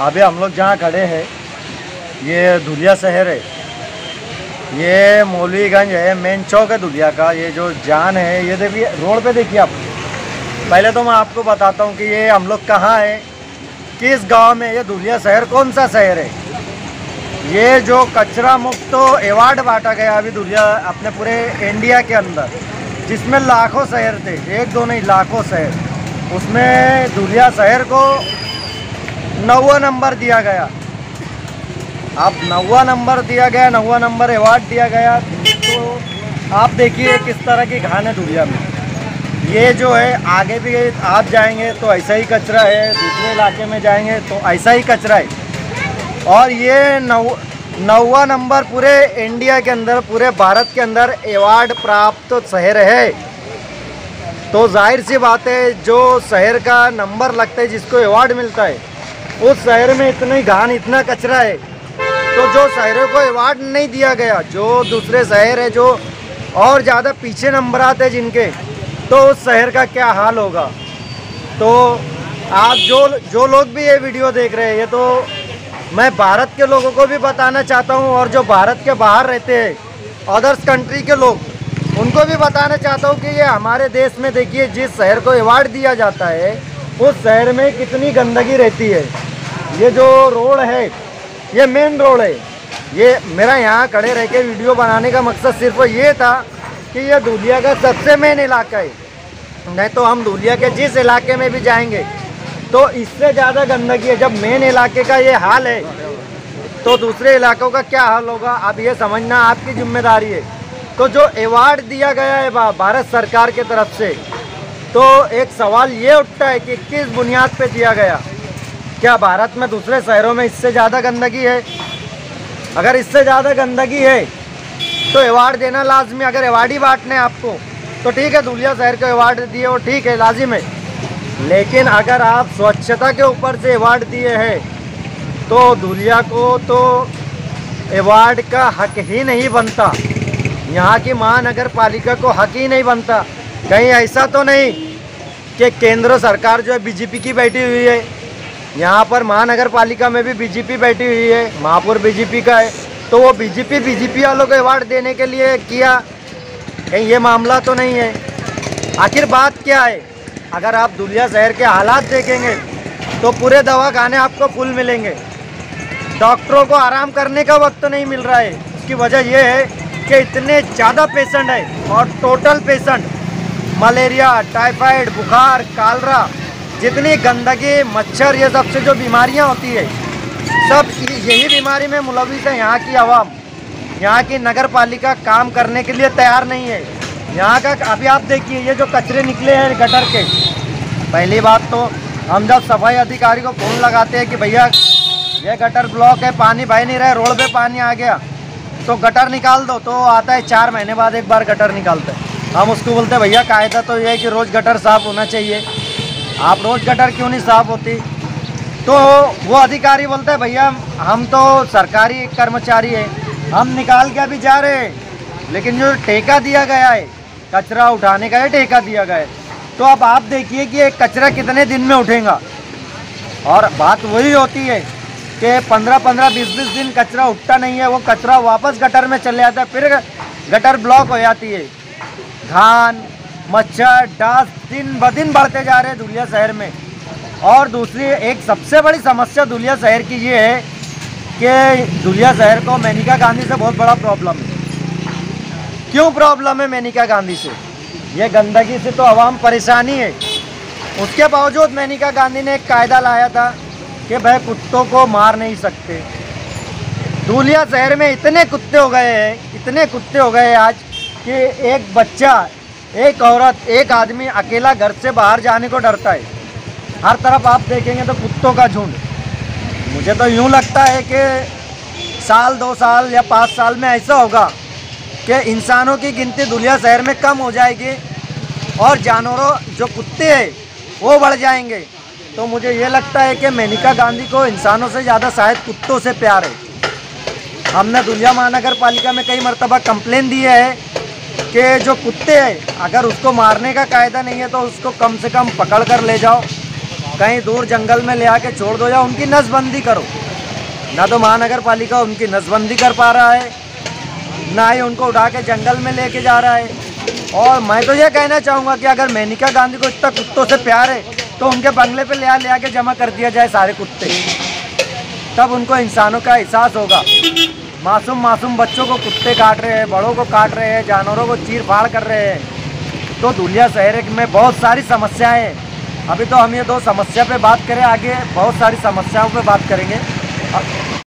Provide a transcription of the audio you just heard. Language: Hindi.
अभी हम लोग जहाँ खड़े हैं, ये धुलिया शहर है। ये मौलवीगंज है, मेन चौक है धुलिया का। ये जो जान है, ये देखिए, रोड पे देखिए आप। पहले तो मैं आपको बताता हूँ कि ये हम लोग कहाँ है, किस गाँव में ये धुलिया शहर, कौन सा शहर है? ये जो कचरा मुक्त तो अवार्ड बांटा गया अभी धुलिया अपने पूरे इंडिया के अंदर, जिसमें लाखों शहर थे, एक दो नहीं, लाखों शहर, उसमें धुलिया शहर को नौवा नंबर दिया गया। अब नौवा नंबर दिया गया, नौवा नंबर अवार्ड दिया गया तो आप देखिए किस तरह की घान है दुनिया में। ये जो है, आगे भी आप जाएँगे तो ऐसा ही कचरा है, दूसरे इलाके में जाएँगे तो ऐसा ही कचरा है। और ये नौ, नौवा नंबर पूरे इंडिया के अंदर, पूरे भारत के अंदर अवार्ड प्राप्त शहर है। तो ज़ाहिर सी बात है, जो शहर का नंबर लगता है, जिसको अवार्ड मिलता है, उस शहर में इतनी घान, इतना कचरा है। तो जो शहरों को अवार्ड नहीं दिया गया, जो दूसरे शहर है, जो और ज़्यादा पीछे नंबर आते जिनके तो उस शहर का क्या हाल होगा? तो आप जो जो लोग भी ये वीडियो देख रहे हैं, ये तो मैं भारत के लोगों को भी बताना चाहता हूँ और जो भारत के बाहर रहते हैं अदर्स कंट्री के लोग, उनको भी बताना चाहता हूँ कि ये हमारे देश में देखिए, जिस शहर को अवार्ड दिया जाता है, उस शहर में कितनी गंदगी रहती है। ये जो रोड है, ये मेन रोड है। ये मेरा यहाँ खड़े रह के वीडियो बनाने का मकसद सिर्फ़ ये था कि ये धुलिया का सबसे मेन इलाका है। नहीं तो हम धुलिया के जिस इलाके में भी जाएँगे तो इससे ज़्यादा गंदगी है। जब मेन इलाके का ये हाल है तो दूसरे इलाकों का क्या हाल होगा? अब ये समझना आपकी ज़िम्मेदारी है। तो जो अवार्ड दिया गया है भारत सरकार के तरफ़ से तो एक सवाल ये उठता है कि किस बुनियाद पे दिया गया? क्या भारत में दूसरे शहरों में इससे ज़्यादा गंदगी है? अगर इससे ज़्यादा गंदगी है तो अवार्ड देना लाजमी। अगर अवार्ड ही बांटने आपको तो ठीक है धुलिया शहर को अवार्ड दिए वो ठीक है, लाजिम है। लेकिन अगर आप स्वच्छता के ऊपर से अवार्ड दिए हैं तो धुलिया को तो अवार्ड का हक ही नहीं बनता। यहाँ की महानगर पालिका को हक ही नहीं बनता। कहीं ऐसा तो नहीं कि केंद्र सरकार जो है बीजेपी की बैठी हुई है। यहाँ पर महानगर पालिका में भी बीजेपी बैठी हुई है, महापुर बीजेपी का है। तो वो बीजेपी बीजेपी वालों को अवार्ड देने के लिए किया? कहीं ये मामला तो नहीं है। आखिर बात क्या है? अगर आप दुलिया शहर के हालात देखेंगे तो पूरे दवा खाने आपको फुल मिलेंगे। डॉक्टरों को आराम करने का वक्त नहीं मिल रहा है। उसकी वजह यह है कि इतने ज़्यादा पेशेंट है और टोटल पेशेंट, मलेरिया, टाइफाइड, बुखार, कालरा, जितनी गंदगी, मच्छर, ये सबसे जो बीमारियाँ होती है, सब यही बीमारी में मुलविस है यहाँ की आवाम। यहाँ की नगर पालिका काम करने के लिए तैयार नहीं है। यहाँ का, अभी आप देखिए, ये जो कचरे निकले हैं गटर के पहली बात तो हम जब सफ़ाई अधिकारी को फ़ोन लगाते हैं कि भैया, ये गटर ब्लॉक है, पानी बह नहीं रहा है, रोड पे पानी आ गया तो गटर निकाल दो तो आता है चार महीने बाद एक बार गटर निकालते हैं। हम उसको बोलते हैं, भैया, कायदा तो ये है कि रोज़ गटर साफ़ होना चाहिए। आप रोज़ गटर क्यों नहीं साफ़ होती? तो वो अधिकारी बोलते हैं, भैया, हम तो सरकारी कर्मचारी है, हम निकाल के अभी जा रहे हैं, लेकिन जो ठेका दिया गया है, कचरा उठाने का ये ठेका दिया गया है। तो अब आप देखिए कि एक कचरा कितने दिन में उठेगा। और बात वही होती है कि पंद्रह पंद्रह, बीस बीस दिन कचरा उठता नहीं है, वो कचरा वापस गटर में चले जाता है, फिर गटर ब्लॉक हो जाती है। धान, मच्छर, डास दिन ब दिन बढ़ते जा रहे हैं दुलिया शहर में। और दूसरी एक सबसे बड़ी समस्या दुलिया शहर की ये है कि दुलिया शहर को मेनिका गांधी से बहुत बड़ा प्रॉब्लम है। क्यों प्रॉब्लम है मेनिका गांधी से? ये गंदगी से तो आवाम परेशानी है उसके बावजूद मेनिका गांधी ने एक कायदा लाया था कि भाई कुत्तों को मार नहीं सकते। दूलिया शहर में इतने कुत्ते हो गए हैं, इतने कुत्ते हो गए आज कि एक बच्चा, एक औरत, एक आदमी अकेला घर से बाहर जाने को डरता है। हर तरफ़ आप देखेंगे तो कुत्तों का झुंड। मुझे तो यूँ लगता है कि साल, दो साल या पाँच साल में ऐसा होगा। कि इंसानों की गिनती दुनिया शहर में कम हो जाएगी और जानवरों, जो कुत्ते हैं, वो बढ़ जाएँगे। तो मुझे ये लगता है कि मेनिका गांधी को इंसानों से ज़्यादा शायद कुत्तों से प्यार है। हमने दुनिया महानगर पालिका में कई मरतबा कंप्लेन दी है कि जो कुत्ते हैं, अगर उसको मारने का कायदा नहीं है तो उसको कम से कम पकड़ कर ले जाओ। कहीं दूर जंगल में ले आके छोड़ दो या उनकी नसबंदी करो। ना तो महानगर पालिका उनकी नसबंदी कर पा रहा है ना ही उनको उठा के जंगल में लेके जा रहा है। और मैं तो ये कहना चाहूँगा कि अगर मेनिका गांधी को इतना कुत्तों से प्यार है तो उनके बंगले पे ले आ, ले आके जमा कर दिया जाए सारे कुत्ते। तब उनको इंसानों का एहसास होगा। मासूम मासूम बच्चों को कुत्ते काट रहे हैं, बड़ों को काट रहे हैं, जानवरों को चीर फाड़ कर रहे हैं। तो दुलिया शहर में बहुत सारी समस्याएँ हैं। अभी तो हम ये दो समस्या पे बात करें, आगे बहुत सारी समस्याओं पे बात करेंगे।